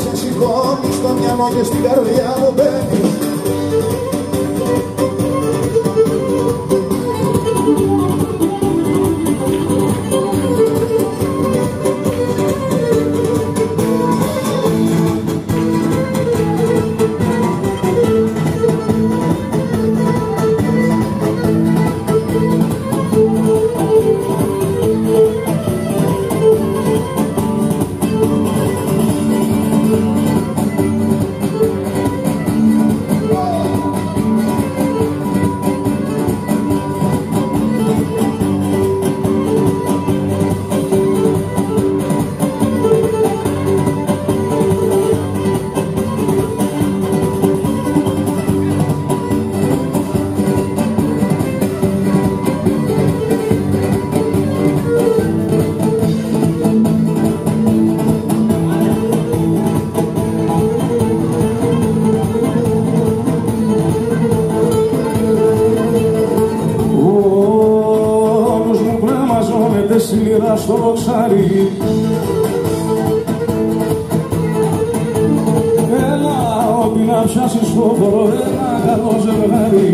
τρελαίνεις μου ξεσηκώνεις το μυαλό και στην καρδιά μου μπαίνεις σκληρά στο λοξάρι Έλα, ό,τι να πιάσεις φόβο, ένα καλό ζευγάρι